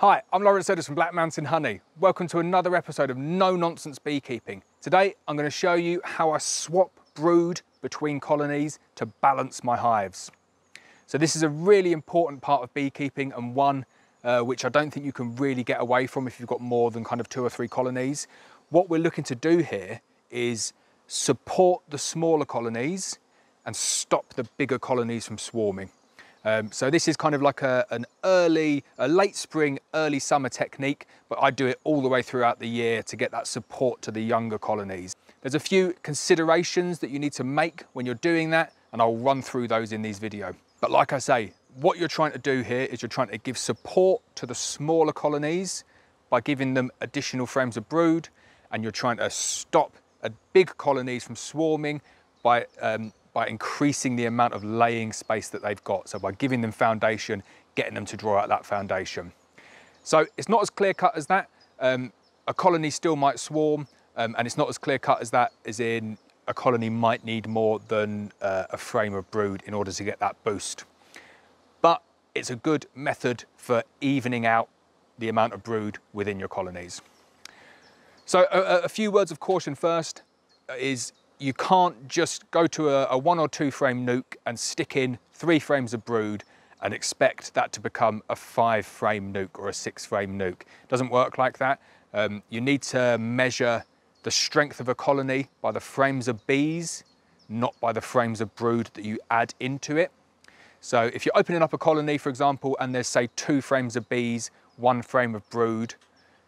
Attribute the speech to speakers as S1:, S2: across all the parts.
S1: Hi, I'm Lawrence Edwards from Black Mountain Honey. Welcome to another episode of No Nonsense Beekeeping. Today I'm going to show you how I swap brood between colonies to balance my hives. So this is a really important part of beekeeping and one uh, which I don't think you can really get away from if you've got more than kind of two or three colonies. What we're looking to do here is support the smaller colonies and stop the bigger colonies from swarming. Um, so this is kind of like a, an early, a late spring, early summer technique, but I do it all the way throughout the year to get that support to the younger colonies. There's a few considerations that you need to make when you're doing that, and I'll run through those in this video. But like I say, what you're trying to do here is you're trying to give support to the smaller colonies by giving them additional frames of brood, and you're trying to stop big colonies from swarming by um, by increasing the amount of laying space that they've got. So by giving them foundation, getting them to draw out that foundation. So it's not as clear cut as that. Um, a colony still might swarm um, and it's not as clear cut as that as in a colony might need more than uh, a frame of brood in order to get that boost. But it's a good method for evening out the amount of brood within your colonies. So a, a few words of caution first is you can't just go to a, a one or two frame nuc and stick in three frames of brood and expect that to become a five frame nuc or a six frame nuc. It doesn't work like that. Um, you need to measure the strength of a colony by the frames of bees, not by the frames of brood that you add into it. So if you're opening up a colony, for example, and there's say two frames of bees, one frame of brood,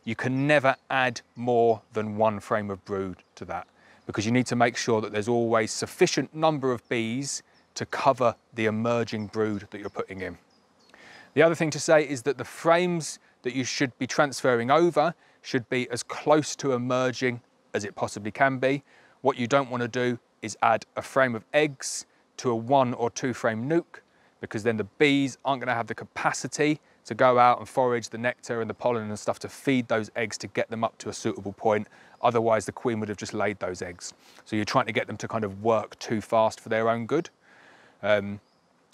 S1: you can never add more than one frame of brood to that because you need to make sure that there's always sufficient number of bees to cover the emerging brood that you're putting in. The other thing to say is that the frames that you should be transferring over should be as close to emerging as it possibly can be. What you don't want to do is add a frame of eggs to a one or two frame nuc because then the bees aren't going to have the capacity to go out and forage the nectar and the pollen and stuff to feed those eggs to get them up to a suitable point. Otherwise, the queen would have just laid those eggs. So you're trying to get them to kind of work too fast for their own good. Um,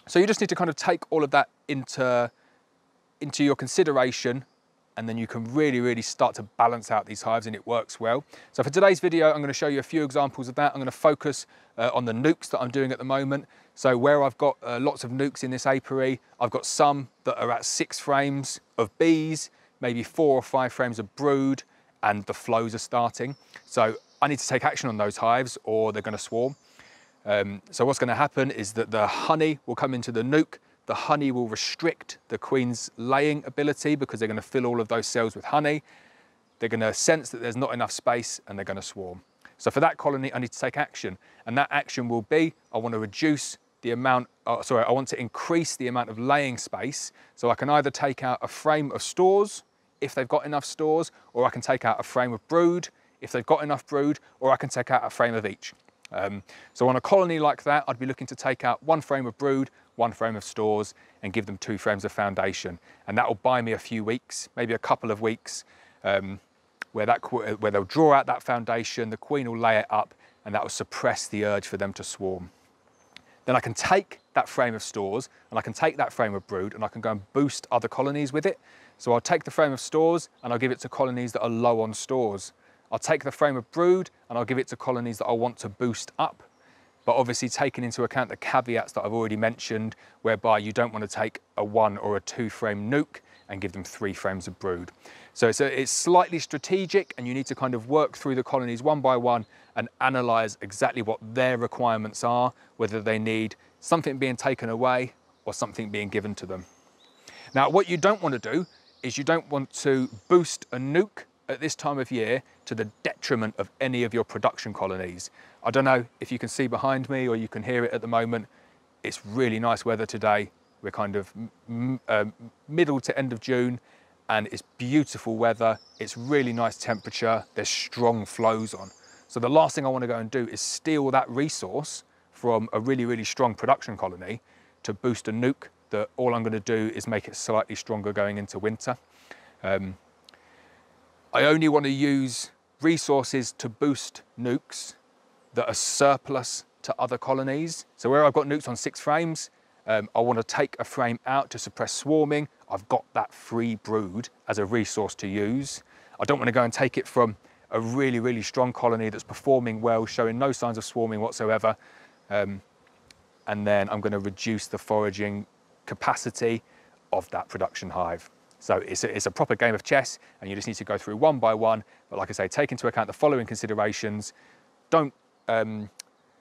S1: so you just need to kind of take all of that into, into your consideration and then you can really, really start to balance out these hives and it works well. So for today's video, I'm gonna show you a few examples of that. I'm gonna focus uh, on the nucs that I'm doing at the moment. So where I've got uh, lots of nucs in this apiary, I've got some that are at six frames of bees, maybe four or five frames of brood, and the flows are starting. So I need to take action on those hives or they're gonna swarm. Um, so what's gonna happen is that the honey will come into the nuc, the honey will restrict the queen's laying ability because they're going to fill all of those cells with honey. They're going to sense that there's not enough space and they're going to swarm. So for that colony, I need to take action. And that action will be, I want to reduce the amount, uh, sorry, I want to increase the amount of laying space. So I can either take out a frame of stores if they've got enough stores, or I can take out a frame of brood if they've got enough brood, or I can take out a frame of each. Um, so on a colony like that, I'd be looking to take out one frame of brood, one frame of stores, and give them two frames of foundation. And that will buy me a few weeks, maybe a couple of weeks, um, where, that, where they'll draw out that foundation, the queen will lay it up, and that will suppress the urge for them to swarm. Then I can take that frame of stores, and I can take that frame of brood, and I can go and boost other colonies with it. So I'll take the frame of stores, and I'll give it to colonies that are low on stores. I'll take the frame of brood and I'll give it to colonies that I want to boost up. But obviously taking into account the caveats that I've already mentioned, whereby you don't want to take a one or a two frame nuc and give them three frames of brood. So it's, a, it's slightly strategic and you need to kind of work through the colonies one by one and analyze exactly what their requirements are, whether they need something being taken away or something being given to them. Now, what you don't want to do is you don't want to boost a nuc at this time of year to the detriment of any of your production colonies. I don't know if you can see behind me or you can hear it at the moment. It's really nice weather today. We're kind of uh, middle to end of June and it's beautiful weather. It's really nice temperature. There's strong flows on. So the last thing I want to go and do is steal that resource from a really, really strong production colony to boost a nuc that all I'm going to do is make it slightly stronger going into winter. Um, I only want to use resources to boost nucs that are surplus to other colonies. So where I've got nucs on six frames, um, I want to take a frame out to suppress swarming. I've got that free brood as a resource to use. I don't want to go and take it from a really, really strong colony that's performing well, showing no signs of swarming whatsoever. Um, and then I'm going to reduce the foraging capacity of that production hive. So it's a, it's a, proper game of chess and you just need to go through one by one. But like I say, take into account the following considerations. Don't um,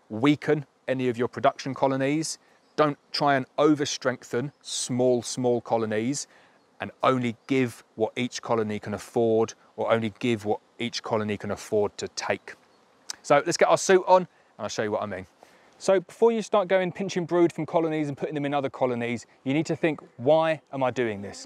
S1: weaken any of your production colonies. Don't try and over strengthen small, small colonies and only give what each colony can afford or only give what each colony can afford to take. So let's get our suit on and I'll show you what I mean. So before you start going pinching brood from colonies and putting them in other colonies, you need to think, why am I doing this?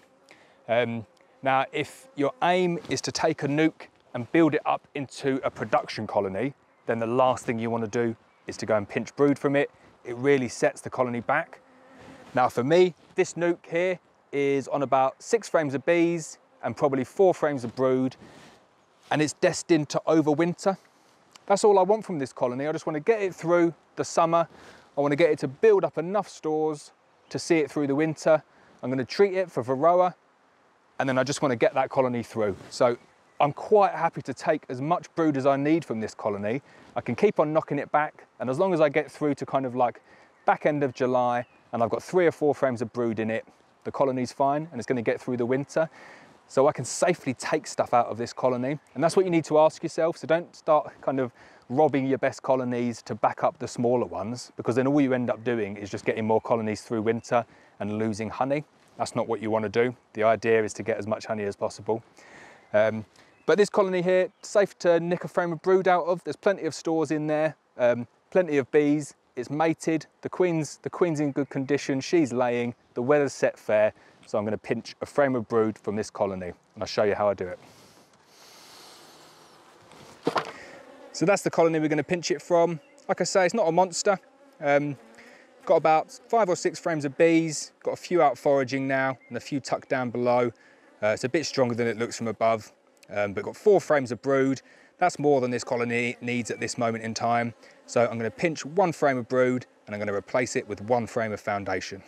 S1: Um, now, if your aim is to take a nuc and build it up into a production colony, then the last thing you want to do is to go and pinch brood from it. It really sets the colony back. Now for me, this nuc here is on about six frames of bees and probably four frames of brood, and it's destined to overwinter. That's all I want from this colony. I just want to get it through the summer. I want to get it to build up enough stores to see it through the winter. I'm going to treat it for Varroa and then I just want to get that colony through. So I'm quite happy to take as much brood as I need from this colony. I can keep on knocking it back and as long as I get through to kind of like back end of July and I've got three or four frames of brood in it, the colony's fine and it's going to get through the winter. So I can safely take stuff out of this colony. And that's what you need to ask yourself. So don't start kind of robbing your best colonies to back up the smaller ones, because then all you end up doing is just getting more colonies through winter and losing honey. That's not what you want to do. The idea is to get as much honey as possible. Um, but this colony here, safe to nick a frame of brood out of. There's plenty of stores in there, um, plenty of bees. It's mated. The queen's, the queen's in good condition. She's laying. The weather's set fair. So I'm going to pinch a frame of brood from this colony and I'll show you how I do it. So that's the colony we're going to pinch it from. Like I say, it's not a monster. Um, got about five or six frames of bees, got a few out foraging now and a few tucked down below. Uh, it's a bit stronger than it looks from above, um, but got four frames of brood. That's more than this colony needs at this moment in time. So I'm going to pinch one frame of brood and I'm going to replace it with one frame of foundation.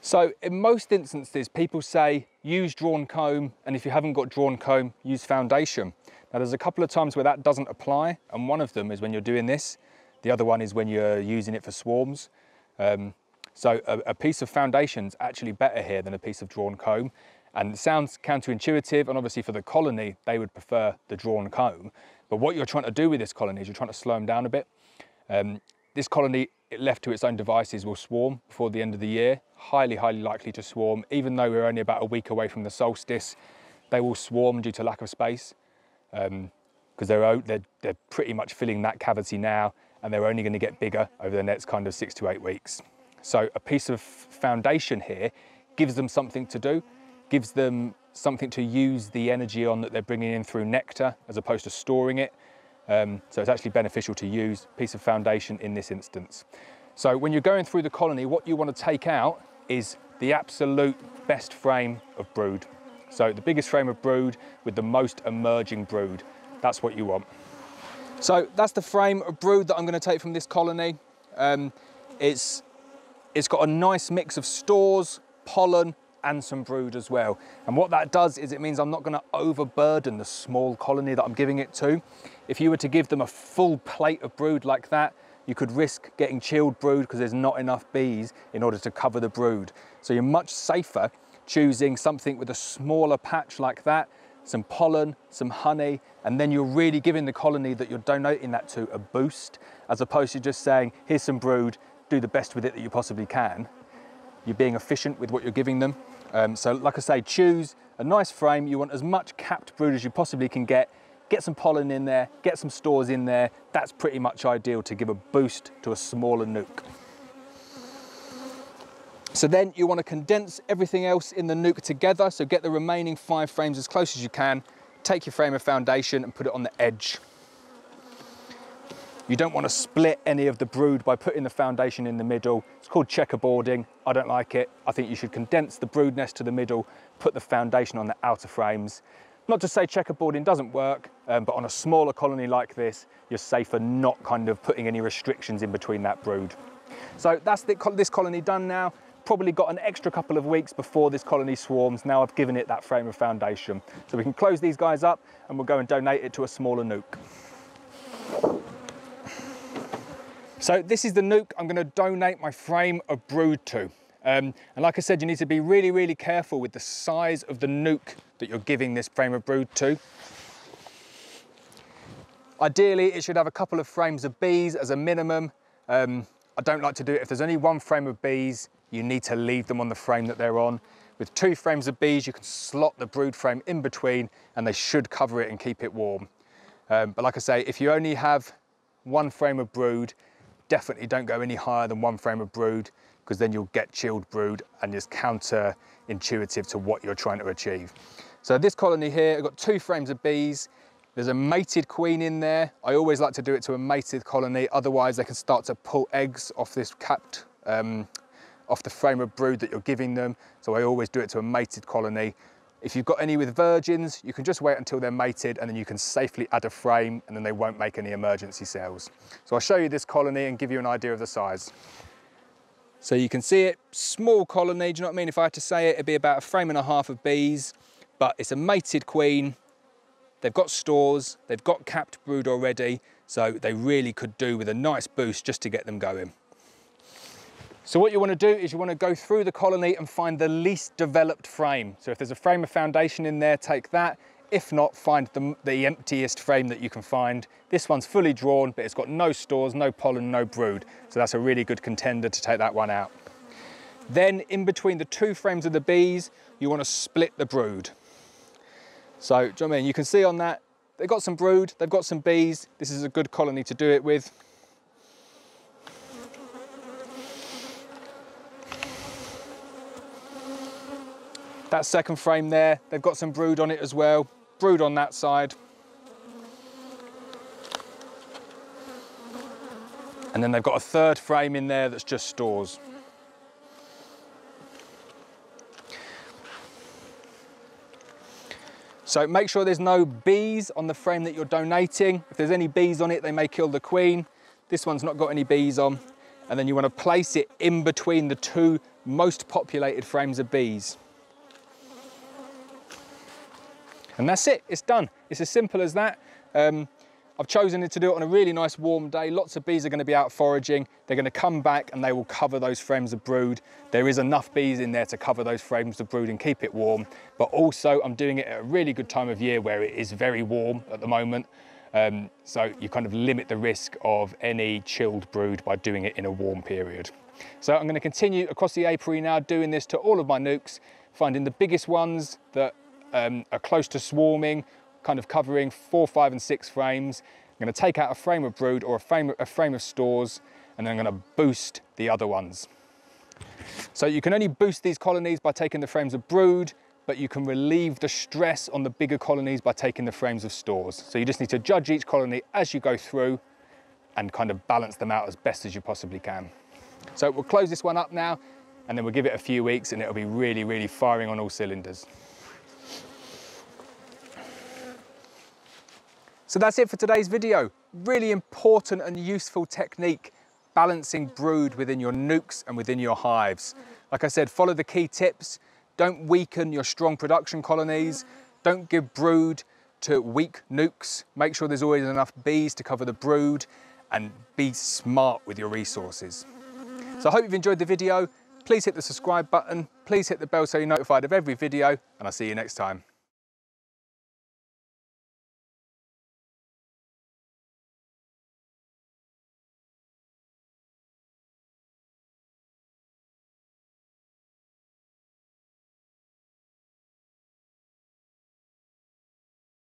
S1: So in most instances, people say use drawn comb, and if you haven't got drawn comb, use foundation. Now there's a couple of times where that doesn't apply, and one of them is when you're doing this. The other one is when you're using it for swarms. Um, so a, a piece of foundation is actually better here than a piece of drawn comb. And it sounds counterintuitive, and obviously for the colony, they would prefer the drawn comb. But what you're trying to do with this colony is you're trying to slow them down a bit. Um, this colony, left to its own devices, will swarm before the end of the year. Highly, highly likely to swarm. Even though we're only about a week away from the solstice, they will swarm due to lack of space because um, they're, they're, they're pretty much filling that cavity now and they're only going to get bigger over the next kind of six to eight weeks. So a piece of foundation here gives them something to do, gives them something to use the energy on that they're bringing in through nectar as opposed to storing it. Um, so it's actually beneficial to use piece of foundation in this instance. So when you're going through the colony, what you want to take out is the absolute best frame of brood. So the biggest frame of brood with the most emerging brood. That's what you want. So that's the frame of brood that I'm going to take from this colony. Um, it's, it's got a nice mix of stores, pollen, and some brood as well. And what that does is it means I'm not going to overburden the small colony that I'm giving it to. If you were to give them a full plate of brood like that, you could risk getting chilled brood because there's not enough bees in order to cover the brood. So you're much safer choosing something with a smaller patch like that, some pollen, some honey, and then you're really giving the colony that you're donating that to a boost, as opposed to just saying, here's some brood, do the best with it that you possibly can. You're being efficient with what you're giving them. Um, so like I say, choose a nice frame. You want as much capped brood as you possibly can get. Get some pollen in there, get some stores in there. That's pretty much ideal to give a boost to a smaller nuc. So then you want to condense everything else in the nuc together. So get the remaining five frames as close as you can. Take your frame of foundation and put it on the edge. You don't want to split any of the brood by putting the foundation in the middle. It's called checkerboarding. I don't like it. I think you should condense the brood nest to the middle, put the foundation on the outer frames. Not to say checkerboarding doesn't work, um, but on a smaller colony like this, you're safer not kind of putting any restrictions in between that brood. So that's the, this colony done now. probably got an extra couple of weeks before this colony swarms. Now I've given it that frame of foundation. So we can close these guys up and we'll go and donate it to a smaller nuc. So this is the nuc I'm going to donate my frame of brood to. Um, and like I said, you need to be really, really careful with the size of the nuc that you're giving this frame of brood to. Ideally, it should have a couple of frames of bees as a minimum. Um, I don't like to do it. If there's only one frame of bees, you need to leave them on the frame that they're on. With two frames of bees, you can slot the brood frame in between and they should cover it and keep it warm. Um, but like I say, if you only have one frame of brood, definitely don't go any higher than one frame of brood because then you'll get chilled brood and it's counter-intuitive to what you're trying to achieve. So this colony here, I've got two frames of bees. There's a mated queen in there. I always like to do it to a mated colony, otherwise they can start to pull eggs off this capped, um, off the frame of brood that you're giving them. So I always do it to a mated colony. If you've got any with virgins, you can just wait until they're mated and then you can safely add a frame and then they won't make any emergency cells. So I'll show you this colony and give you an idea of the size. So you can see it, small colony, do you know what I mean? If I had to say it, it'd be about a frame and a half of bees, but it's a mated queen. They've got stores, they've got capped brood already, so they really could do with a nice boost just to get them going. So what you want to do is you want to go through the colony and find the least developed frame. So if there's a frame of foundation in there, take that. If not, find the, the emptiest frame that you can find. This one's fully drawn, but it's got no stores, no pollen, no brood. So that's a really good contender to take that one out. Then in between the two frames of the bees, you want to split the brood. So, do you know I mean? You can see on that, they've got some brood, they've got some bees. This is a good colony to do it with. That second frame there, they've got some brood on it as well. Brood on that side. And then they've got a third frame in there that's just stores. So make sure there's no bees on the frame that you're donating. If there's any bees on it, they may kill the queen. This one's not got any bees on. And then you want to place it in between the two most populated frames of bees. And that's it, it's done. It's as simple as that. Um, I've chosen to do it on a really nice warm day. Lots of bees are going to be out foraging. They're going to come back and they will cover those frames of brood. There is enough bees in there to cover those frames of brood and keep it warm. But also I'm doing it at a really good time of year where it is very warm at the moment. Um, so you kind of limit the risk of any chilled brood by doing it in a warm period. So I'm going to continue across the apiary now doing this to all of my nucs, finding the biggest ones that um, are close to swarming, kind of covering four, five and six frames. I'm gonna take out a frame of brood or a frame, a frame of stores and then I'm gonna boost the other ones. So you can only boost these colonies by taking the frames of brood, but you can relieve the stress on the bigger colonies by taking the frames of stores. So you just need to judge each colony as you go through and kind of balance them out as best as you possibly can. So we'll close this one up now and then we'll give it a few weeks and it'll be really, really firing on all cylinders. So that's it for today's video. Really important and useful technique, balancing brood within your nucs and within your hives. Like I said, follow the key tips. Don't weaken your strong production colonies. Don't give brood to weak nucs. Make sure there's always enough bees to cover the brood and be smart with your resources. So I hope you've enjoyed the video. Please hit the subscribe button. Please hit the bell so you're notified of every video and I'll see you next time.